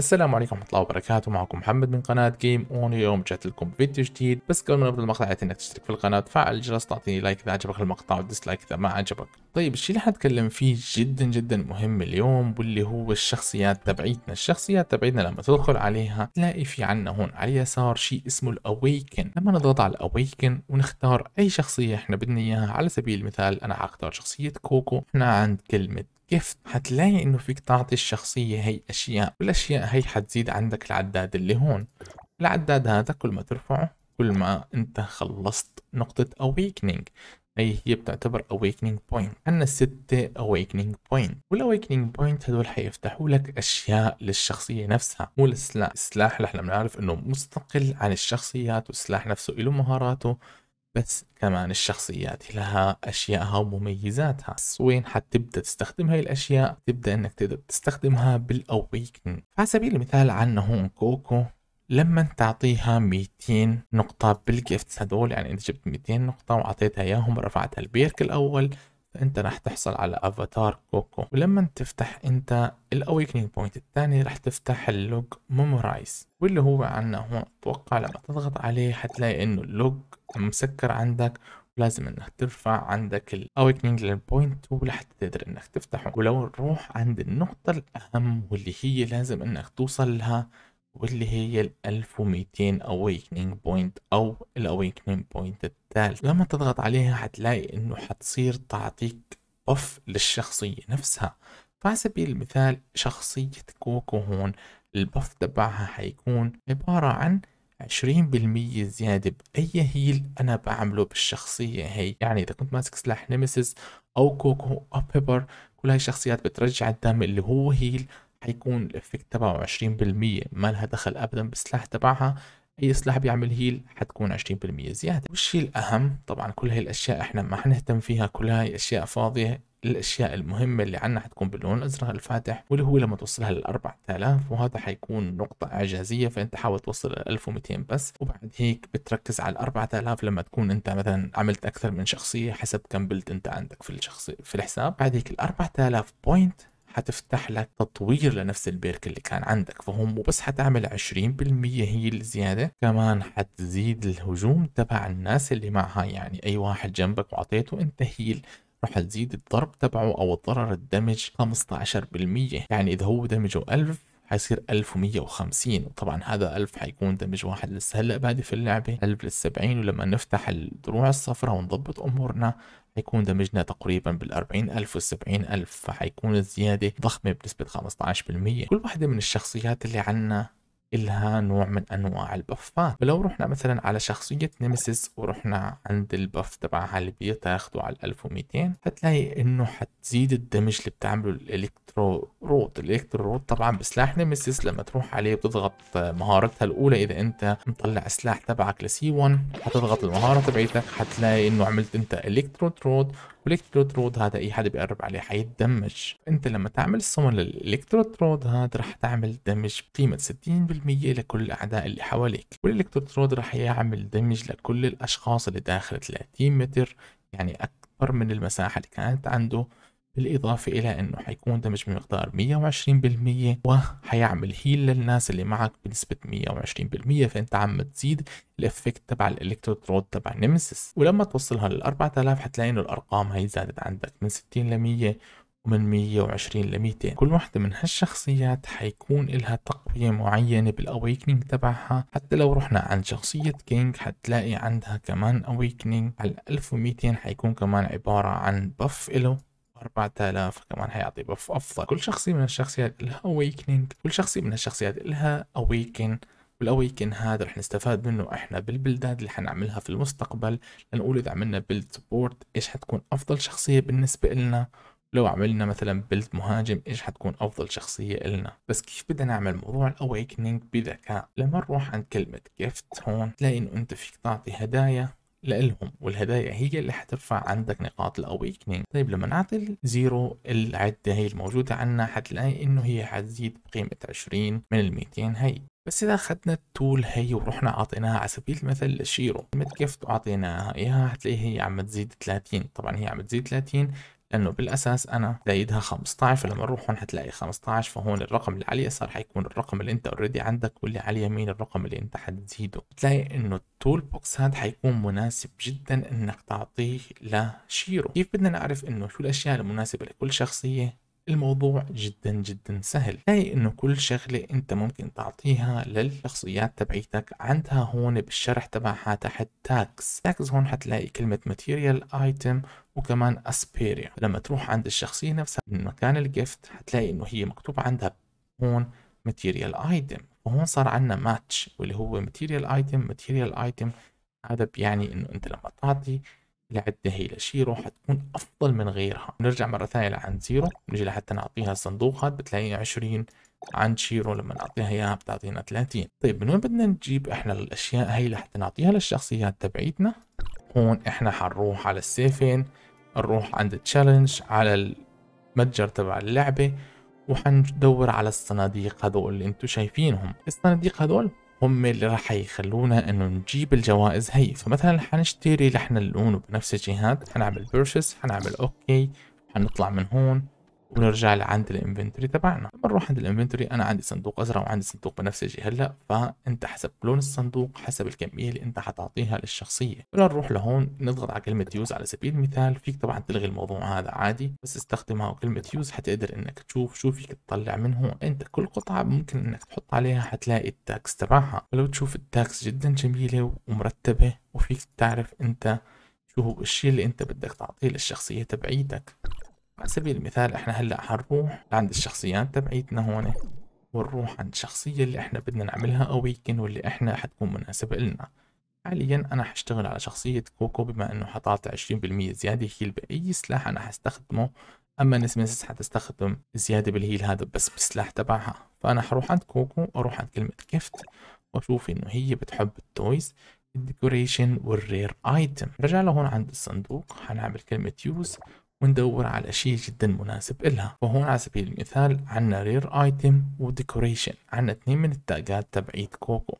السلام عليكم ورحمة الله وبركاته. معكم محمد من قناة جيم اون اليوم جات لكم فيديو جديد. بس قبل ما نبدأ المقطع عايز انك تشترك في القناة تفعل الجرس تعطيني like إذا عجبك المقطع و dislike إذا ما عجبك. طيب الشيء اللي حنتكلم فيه جدا جدا مهم اليوم واللي هو الشخصيات تبعيتنا. الشخصيات تبعيتنا لما تدخل عليها تلاقي في عنا هون على اليسار شيء اسمه ال awaken. لما نضغط على ال awaken ونختار أي شخصية إحنا بدنا إياها على سبيل المثال أنا حختار شخصية كوكو. إحنا عند كلمة كيف حتلاقي إنه فيك تعطي الشخصية هي أشياء والأشياء هي حتزيد عندك العداد اللي هون؟ العداد هذا كل ما ترفعه كل ما أنت خلصت نقطة awakening. هي هي بتعتبر awakening point. عندنا ستة awakening point. والاwakening point هدول حيفتحوا لك أشياء للشخصية نفسها. مو السلاح السلاح اللي إحنا بنعرف إنه مستقل عن الشخصيات والسلاح نفسه له مهاراته. بس كمان الشخصيات لها أشيائها ومميزاتها. وين حتبدأ تستخدم هاي الأشياء؟ تبدأ إنك تقدر تستخدمها بالأويكن. على سبيل المثال عنا هون كوكو لما تعطيها 200 نقطة بال gifts هدول يعني انت جبت 200 نقطة وعطيتها إياهم رفعتها ال perk الأول فانت راح تحصل على افاتار كوكو ولما تفتح انت ال awakening point الثاني راح تفتح ال log memories واللي هو عنا هون أتوقع لما تضغط عليه حتلاقي إنه ال log مسكر عندك لازم إنك ترفع عندك ال awakening لل point ولحتى تقدر إنك تفتحه. ولو نروح عند النقطة الأهم واللي هي لازم إنك توصل لها واللي هي ال 1200 awakening point أو ال awakening point الثالث لما تضغط عليها حتلاقي إنه حتصير تعطيك buff للشخصية نفسها. فعلى سبيل المثال شخصية كوكو هون ال buff تبعها حيكون عبارة عن 20% زيادة بأي heal أنا بعمله بالشخصية. هي يعني إذا كنت ماسك سلاح نيمسيس أو كوكو أو بيبر كل هاي الشخصيات بترجع الدم اللي هو heal حيكون ال effect تبعه 20% ما لها دخل ابدا بالسلاح تبعها أي سلاح بيعمل heal حتكون 20% زيادة والشيء الأهم؟ طبعا كل هاي الأشياء إحنا ما حنهتم فيها كل هاي أشياء فاضية. الأشياء المهمة اللي عنا حتكون باللون الأزرق الفاتح واللي هو لما توصلها لل 4000 وهذا حيكون نقطة إعجازية. فأنت حاول توصل ل 1200 بس وبعد هيك بتركز على ال 4000 لما تكون أنت مثلا عملت أكثر من شخصية حسب كم build أنت عندك في الشخصية في الحساب. بعد هيك ال 4000 point حتفتح لك تطوير لنفس البيرك اللي كان عندك. فهم بس حتعمل 20% هي الزيادة. كمان حتزيد الهجوم تبع الناس اللي معها. يعني أي واحد جنبك وعطيته أنت هيل. راح تزيد الضرب تبعه أو الضرر الدمج 15% يعني إذا هو دمجه 1000 حيصير 1150 وطبعا هذا 1000 حيكون دمج واحد لسه. هلأ بادي في اللعبة 1000 لل 70 ولما نفتح الدروع الصفراء ونضبط أمورنا حيكون damage نا تقريبا بال 40000 وال 70000 فحيكون الزيادة ضخمة بنسبة 15% كل واحدة من الشخصيات اللي عنا إلها نوع من أنواع ال buff ات. فلو رحنا مثلا على شخصية نيمسيس ورحنا عند ال buff تبعها اللي بيتاخدوا على 1200 هتلاقي إنه حتزيد ال damage اللي بتعمله ال electrode ال electrode طبعا بسلاح نيمسيس لما تروح عليه بتضغط مهارتها الأولى. إذا أنت مطلع السلاح تبعك ل C 1 حتضغط المهارة تبعيتك حتلاقي إنه عملت أنت إلكترو روت والإلكترود هذا أي حدا بيقرب عليه حيتدمج. أنت لما تعمل سمون للإلكترود هذا رح تعمل دمج بقيمة 60% لكل الأعداء اللي حواليك. والإلكترود رح يعمل دمج لكل الأشخاص اللي داخل 30 متر يعني أكبر من المساحة اللي كانت عنده. بالإضافة إلى أنه حيكون دمج بمقدار 120% وحيعمل هيل للناس اللي معك بنسبة 120% فأنت عم تزيد ال effect تبع الإلكترود تبع نيمسيس ولما توصلها لل 4000 حتلاقي إنه الأرقام هي زادت عندك من 60 ل 100 ومن 120 ل 200 كل واحدة من هالشخصيات حيكون إلها تقوية معينة بال awakening تبعها. حتى لو رحنا عند شخصية كينج حتلاقي عندها كمان awakening على 1200 حيكون كمان عبارة عن buff إله. 4000 كمان حيعطي buff أفضل. كل شخصية من الشخصيات لها awakening. كل شخصية من الشخصيات لها awaken. وال awaken هذا رح نستفاد منه إحنا بال build ات اللي حنعملها في المستقبل. لنقول إذا عملنا build support إيش حتكون أفضل شخصية بالنسبة لنا لو عملنا مثلا build مهاجم إيش حتكون أفضل شخصية لنا بس كيف بدنا نعمل موضوع ال awakening بذكاء؟ لما نروح عند كلمة gift هون تلاقي إنه أنت فيك تعطي هدايا لإلهم والهدايا هي اللي حترفع عندك نقاط ال awakening طيب لما نعطي الزيرو العدة هي الموجودة عنا حتلاقي إنه هي حتزيد بقيمة 20 من ال 200 هي. بس إذا أخذنا التول هي ورحنا أعطيناها على سبيل المثل لشيرو كلمة كيف اعطيناها إياها حتلاقي هي عم تزيد 30 طبعا هي عم تزيد 30 لأنه بالأساس أنا زايدها 15 فلما نروح هون حتلاقي 15 فهون الرقم اللي على اليسار حيكون الرقم اللي أنت already عندك واللي على اليمين الرقم اللي أنت حتزيده. بتلاقي إنه ال tool box هذا حيكون مناسب جدا إنك تعطيه لشيرو. كيف بدنا نعرف إنه شو الأشياء المناسبة لكل شخصية؟ الموضوع جدا جدا سهل. تلاقي إنه كل شغلة أنت ممكن تعطيها للشخصيات تبعيتك عندها هون بالشرح تبعها تحت tags tags هون حتلاقي كلمة material item وكمان اسبيريا لما تروح عند الشخصية نفسها من مكان ال gift حتلاقي إنه هي مكتوب عندها هون material item. وهون صار عندنا ماتش واللي هو material item material item. هذا بيعني إنه أنت لما تعطي العدة هي لشيرو حتكون أفضل من غيرها. نرجع مرة ثانية لعند شيرو نجي لحتى نعطيها الصندوق. هاد بتلاقي 20 عند شيرو لما نعطيها إياها بتعطينا 30 طيب من وين بدنا نجيب إحنا الأشياء هي لحتى نعطيها للشخصيات تبعيتنا؟ هون إحنا حنروح على السيفين نروح عند ال challenge على المتجر تبع اللعبة وحندور على الصناديق هذول اللي أنتم شايفينهم. الصناديق هذول هم اللي راح يخلونا إنه نجيب الجوائز هي. فمثلا حنشتري لحن اللون بنفس الجهات حنعمل purchase حنعمل okay حنطلع من هون. ونرجع لعند ال inventory تبعنا. لما نروح عند ال inventory أنا عندي صندوق ازرق وعندي صندوق بنفسجي هلأ فأنت حسب لون الصندوق حسب الكمية اللي أنت حتعطيها للشخصية. نروح لهون نضغط على كلمة use على سبيل المثال. فيك طبعا تلغي الموضوع هذا عادي بس استخدمها. وكلمة use حتقدر إنك تشوف شو فيك تطلع من هون أنت كل قطعة ممكن إنك تحط عليها حتلاقي ال tags تبعها. ولو تشوف ال tags جدا جميلة ومرتبة وفيك تعرف أنت شو هو الشيء اللي أنت بدك تعطيه للشخصية تبعيتك. على سبيل المثال إحنا هلأ حنروح عند الشخصيات تبعيتنا هون ونروح عند الشخصية اللي إحنا بدنا نعملها awaken واللي إحنا حتكون مناسبة لنا حاليا أنا حشتغل على شخصية كوكو بما إنه حتعطي 20% زيادة heal بأي سلاح أنا حستخدمه. أما نسميسس حتستخدم زيادة بال heal هذا بس بالسلاح تبعها. فأنا حروح عند كوكو وأروح عند كلمة gift وأشوف إنه هي بتحب ال toys ال decoration وال rare item رجع لهون عند الصندوق حنعمل كلمة use وندور على شيء جدا مناسب إلها. وهون على سبيل المثال عنا rare item و decoration عنا اثنين من التاجات تبعيت كوكو.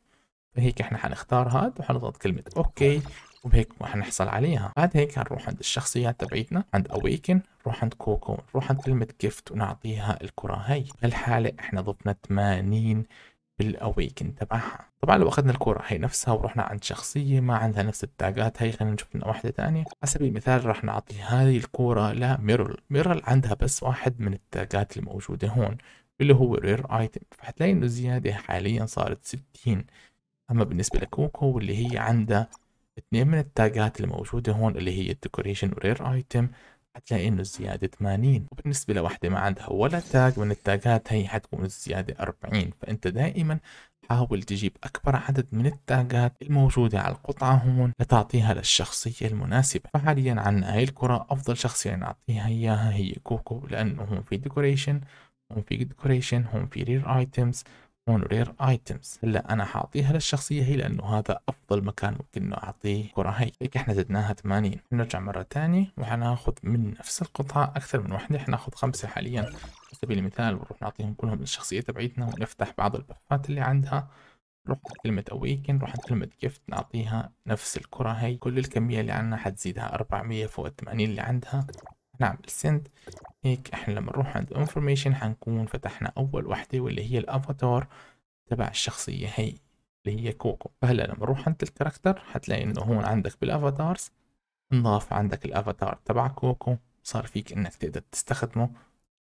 فهيك إحنا حنختار هاد وحنضغط كلمة okay وبهيك حنحصل عليها. بعد هيك حنروح عند الشخصيات تبعيتنا. عند awaken نروح عند كوكو نروح عند كلمة gift ونعطيها الكرة. هي بهالحالة إحنا ضفنا 80 بال awaken تبعها. طبعا لو أخذنا الكرة هي نفسها ورحنا عند شخصية ما عندها نفس التاجات هي خلينا نشوف لنا واحدة ثانية على سبيل المثال راح نعطي هذه الكرة لميرل ميرل عندها بس واحد من التاجات الموجودة هون اللي هو rare item فحتلاقي إنه الزيادة حاليا صارت 60 أما بالنسبة لكوكو واللي هي عندها اثنين من التاجات الموجودة هون اللي هي ال decoration و rare item حتلاقي إنه الزيادة 80 وبالنسبة لوحدة ما عندها ولا تاج من التاجات هي حتكون الزيادة 40 فأنت دائما حاول تجيب أكبر عدد من التاجات الموجودة على القطعة هون لتعطيها للشخصية المناسبة. فحاليا عنا هاي الكرة أفضل شخصية نعطيها إياها هي كوكو لأنه هون في decoration هون في decoration هون في rare items هون rare items هلا أنا حاعطيها للشخصية هي لأنه هذا أفضل مكان ممكن أعطيه كرة. هي هيك إحنا زدناها 80 نرجع مرة ثانية وحناخذ من نفس القطعه أكثر من وحدة. حناخذ خمسة حاليا. على سبيل المثال ونروح نعطيهم كلهم للشخصية تبعيتنا ونفتح بعض البفات اللي عندها. نروح على كلمة awaken نروح على كلمة gift نعطيها نفس الكرة. هي كل الكمية اللي عندنا حتزيدها 400 فوق ال 80 اللي عندها. نعمل send هيك إحنا لما نروح عند information حنكون فتحنا أول وحدة واللي هي الأفاتار تبع الشخصية هي اللي هي كوكو. فهلأ لما نروح عند ال character حتلاقي إنه هون عندك بال avatars انضاف عندك الأفاتار تبع كوكو صار فيك إنك تقدر تستخدمه.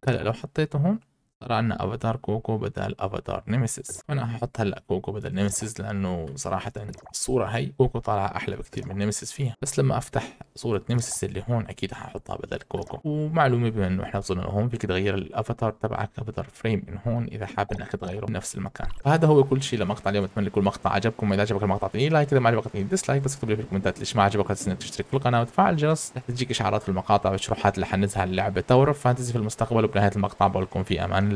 هلا لو حطيته هون صار عندنا افاتار كوكو بدل افاتار نيمسيس وأنا هحط هلا كوكو بدل نيمسيس لأنه صراحة الصورة هي كوكو طالعة أحلى بكثير من نيمسيس فيها. بس لما أفتح صورة نيمسيس اللي هون أكيد ححطها بدل كوكو. ومعلومة بما إنه إحنا وصلنا لهون فيك تغير الافاتار تبعك avatar frame من هون إذا حابب إنك تغيره بنفس المكان. فهذا هو كل شيء لمقطع اليوم. أتمنى يكون المقطع عجبكم. اذا عجبك المقطع اعطيني like إذا ما عجبك اعطيني dislike بس اكتب لي في الكومنتات ليش ما عجبك. تنسى تشترك في القناة وتفعل الجرس. تجيك إشعارات في المقاطع والشروحات اللي حنزها اللعبة تاور فانتزي في المستقبل. وبنهاية المقطع بقول لكم في أمان